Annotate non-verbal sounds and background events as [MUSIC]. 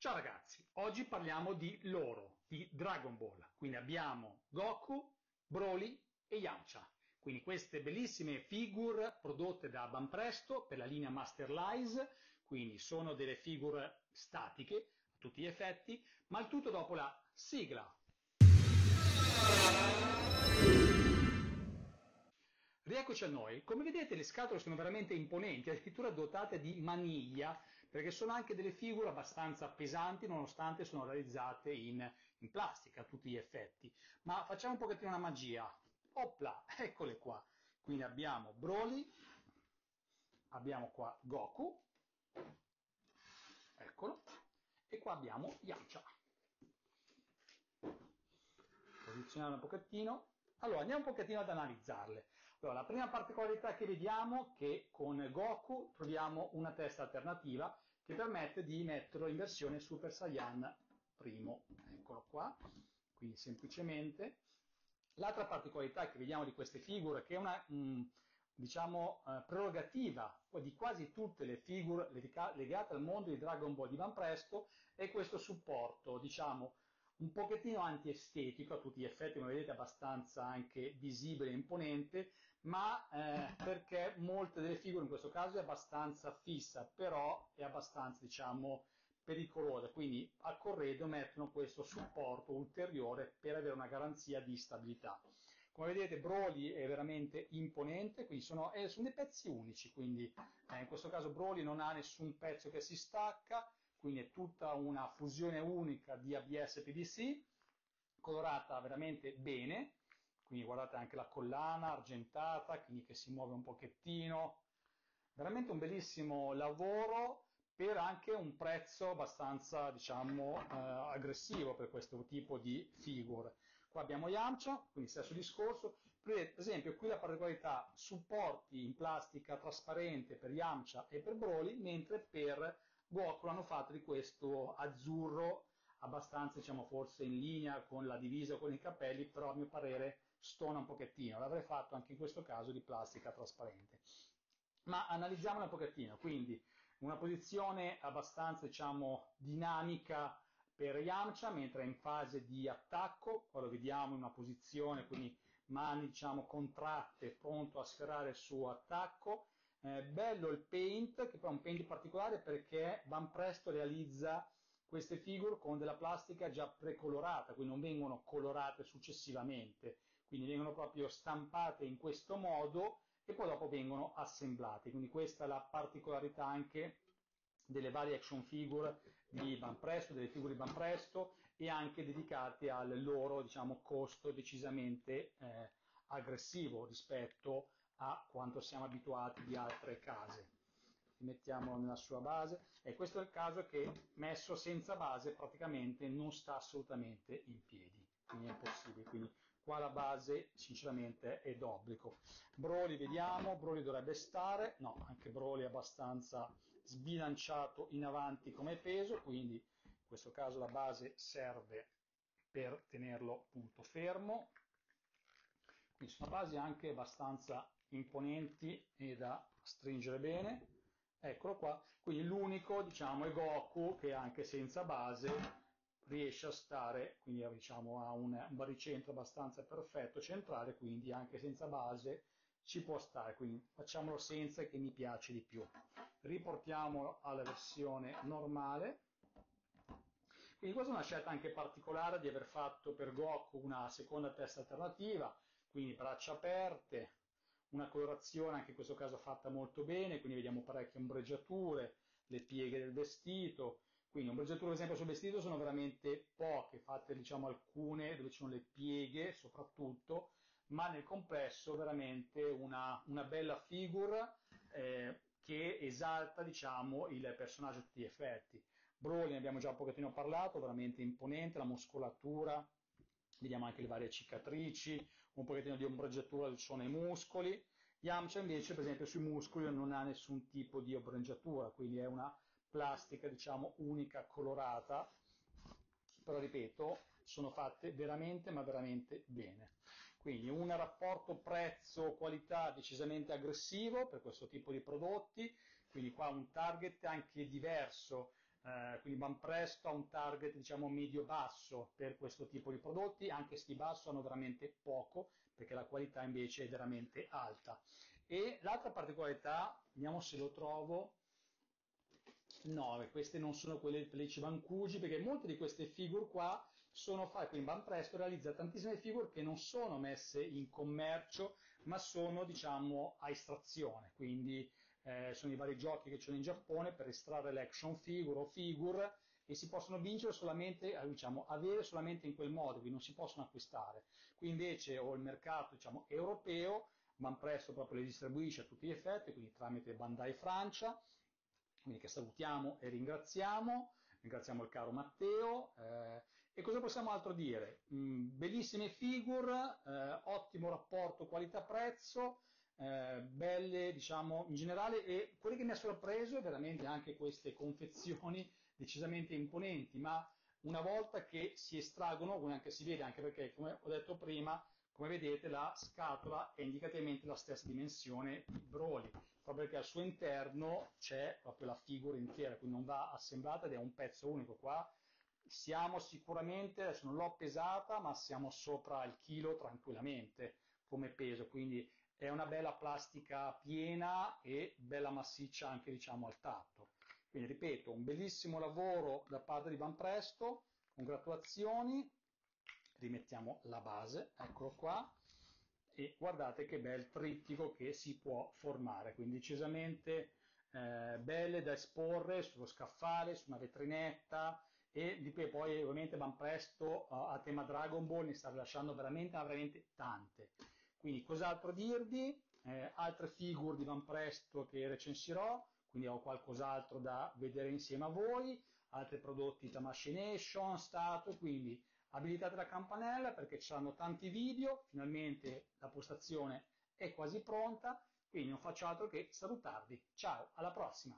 Ciao ragazzi, oggi parliamo di loro, di Dragon Ball. Quindi abbiamo Goku, Broly e Yamcha. Quindi queste bellissime figure prodotte da Banpresto per la linea Master Lies, quindi sono delle figure statiche a tutti gli effetti, ma il tutto dopo la sigla. Rieccoci a noi. Come vedete le scatole sono veramente imponenti, addirittura dotate di maniglia, perché sono anche delle figure abbastanza pesanti nonostante sono realizzate in, in plastica a tutti gli effetti. Ma facciamo un pochettino una magia. Opla, [LAUGHS] eccole qua. Quindi abbiamo Broly, abbiamo qua Goku, eccolo, e qua abbiamo Yamcha. Posizionare un pochettino. Allora, andiamo un pochettino ad analizzarle. Allora, la prima particolarità che vediamo è che con Goku troviamo una testa alternativa che permette di metterlo in versione Super Saiyan primo. Eccolo qua, quindi semplicemente. L'altra particolarità che vediamo di queste figure, che è una mh, diciamo, eh, prerogativa di quasi tutte le figure legate al mondo di Dragon Ball di Van Presto, è questo supporto, diciamo, un pochettino antiestetico a tutti gli effetti, come vedete abbastanza anche visibile e imponente, ma eh, [LAUGHS] perché molte delle figure in questo caso è abbastanza fissa, però è abbastanza, diciamo, pericolosa, quindi a corredo mettono questo supporto ulteriore per avere una garanzia di stabilità. Come vedete Broly è veramente imponente, quindi sono, eh, sono dei pezzi unici, quindi eh, in questo caso Broly non ha nessun pezzo che si stacca, quindi è tutta una fusione unica di ABS e PVC, colorata veramente bene, quindi guardate anche la collana argentata, quindi che si muove un pochettino, veramente un bellissimo lavoro per anche un prezzo abbastanza diciamo eh, aggressivo per questo tipo di figure. Qua abbiamo Yamcha, quindi stesso discorso, per esempio qui la particolarità supporti in plastica trasparente per Yamcha e per Broly, mentre per Goku hanno fatto di questo azzurro abbastanza, diciamo, forse in linea con la divisa con i capelli, però a mio parere stona un pochettino. L'avrei fatto anche in questo caso di plastica trasparente. Ma analizziamola un pochettino, quindi una posizione abbastanza, diciamo, dinamica per Yamcha, mentre è in fase di attacco, qua lo vediamo in una posizione, quindi mani, diciamo, contratte, pronto a sferrare il suo attacco, bello il paint, che poi è un paint particolare perché Van Presto realizza queste figure con della plastica già precolorata, quindi non vengono colorate successivamente, quindi vengono proprio stampate in questo modo e poi dopo vengono assemblate. Quindi questa è la particolarità anche delle varie action figure di Van Presto, delle figure di Van Presto e anche dedicate al loro diciamo, costo decisamente eh, aggressivo rispetto a quanto siamo abituati di altre case. Mettiamolo nella sua base e questo è il caso che messo senza base praticamente non sta assolutamente in piedi, quindi è impossibile. Quindi qua la base sinceramente è d'obbligo. Broly vediamo, Broly dovrebbe stare, no, anche Broly è abbastanza sbilanciato in avanti come peso, quindi in questo caso la base serve per tenerlo appunto fermo. Quindi sono basi anche abbastanza imponenti e da stringere bene. Eccolo qua, quindi l'unico diciamo è Goku che anche senza base riesce a stare, quindi diciamo ha un, baricentro abbastanza perfetto centrale, quindi anche senza base ci può stare, quindi facciamolo senza che mi piace di più. Riportiamo alla versione normale. Quindi questa è una scelta anche particolare di aver fatto per Goku una seconda testa alternativa, quindi braccia aperte, una colorazione anche in questo caso fatta molto bene, quindi vediamo parecchie ombreggiature, le pieghe del vestito, quindi ombreggiature ad esempio sul vestito sono veramente poche, fatte diciamo alcune dove ci sono le pieghe soprattutto, ma nel complesso veramente una, una bella figura eh, che esalta diciamo il personaggio a tutti gli effetti. Broly ne abbiamo già un pochettino parlato, veramente imponente, la muscolatura, vediamo anche le varie cicatrici, un pochettino di ombreggiatura sono i muscoli. Yamcha invece, per esempio, sui muscoli non ha nessun tipo di ombreggiatura, quindi è una plastica, diciamo, unica, colorata, però ripeto, sono fatte veramente, ma veramente bene. Quindi un rapporto prezzo-qualità decisamente aggressivo per questo tipo di prodotti, quindi qua un target anche diverso eh, quindi Banpresto ha un target diciamo medio-basso per questo tipo di prodotti, anche sti basso hanno veramente poco perché la qualità invece è veramente alta. E l'altra particolarità, vediamo se lo trovo, no, queste non sono quelle per le Civancugi perché molte di queste figure qua sono fatte, quindi Banpresto realizza tantissime figure che non sono messe in commercio ma sono diciamo a estrazione, quindi eh, sono i vari giochi che c'è in Giappone per estrarre l'action figure o figure e si possono vincere solamente, eh, diciamo, avere solamente in quel modo, quindi non si possono acquistare. Qui invece ho il mercato diciamo, europeo, Manpresto proprio le distribuisce a tutti gli effetti, quindi tramite Bandai Francia, quindi che salutiamo e ringraziamo, ringraziamo il caro Matteo. Eh, e cosa possiamo altro dire? Mm, bellissime figure, eh, ottimo rapporto qualità-prezzo, eh, belle diciamo in generale e quello che mi ha sorpreso è veramente anche queste confezioni [LAUGHS] decisamente imponenti, ma una volta che si estraggono, come anche si vede, anche perché come ho detto prima, come vedete la scatola è indicativamente la stessa dimensione di Broly, proprio perché al suo interno c'è proprio la figura intera, quindi non va assemblata ed è un pezzo unico qua. Siamo sicuramente, adesso non l'ho pesata, ma siamo sopra il chilo tranquillamente come peso, quindi è una bella plastica piena e bella massiccia anche diciamo al tatto. Quindi ripeto, un bellissimo lavoro da parte di Banpresto, congratulazioni, rimettiamo la base, eccolo qua, e guardate che bel trittico che si può formare, quindi decisamente eh, belle da esporre sullo scaffale, su una vetrinetta. E di poi ovviamente Banpresto uh, a tema Dragon Ball ne sta rilasciando veramente, veramente tante. Quindi cos'altro dirvi? Eh, altre figure di Van Presto che recensirò, quindi ho qualcos'altro da vedere insieme a voi, altri prodotti da Machination, Stato, quindi abilitate la campanella perché ci saranno tanti video, finalmente la postazione è quasi pronta, quindi non faccio altro che salutarvi. Ciao, alla prossima!